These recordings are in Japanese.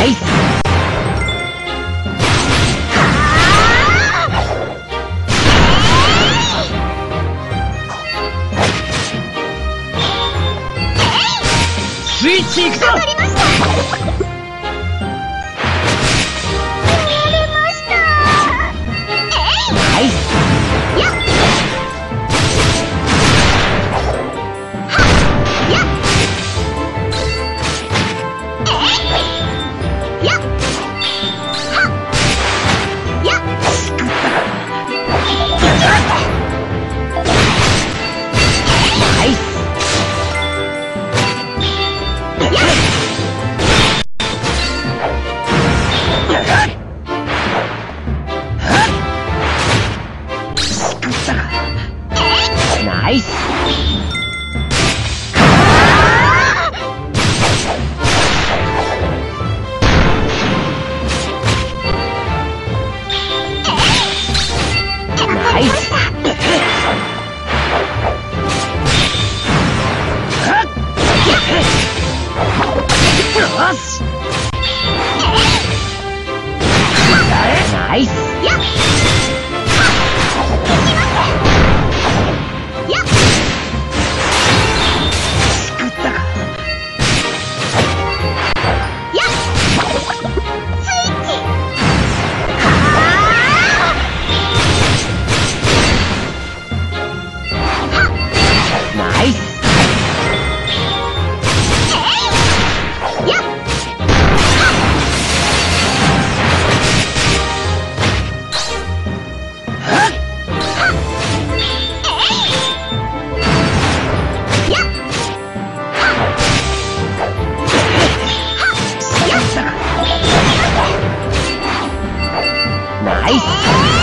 Ahí. ナ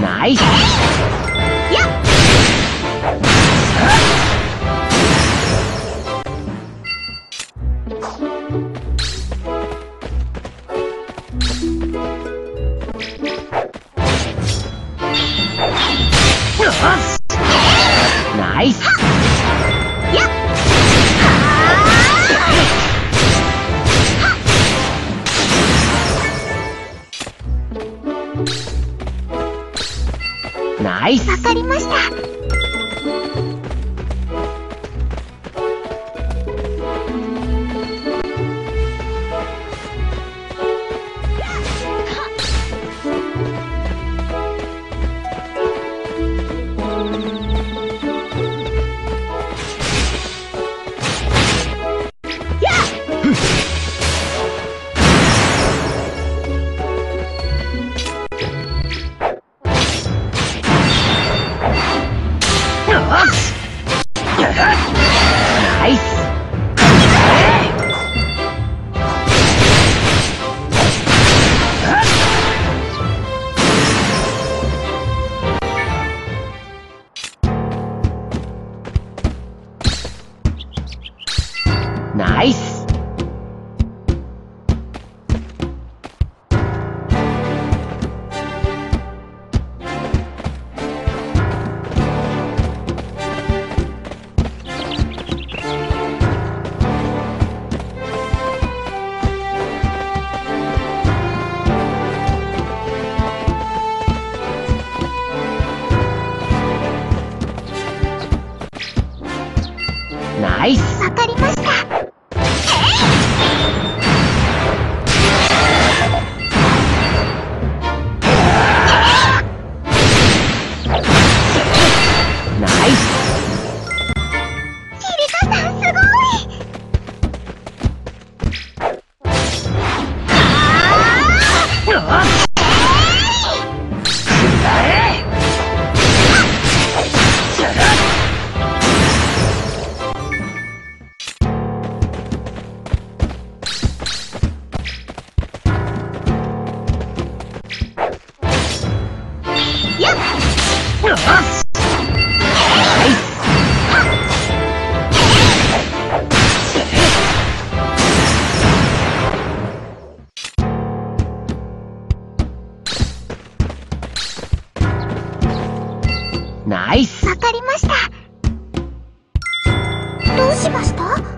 ナイスりました。当たりました。どうしました？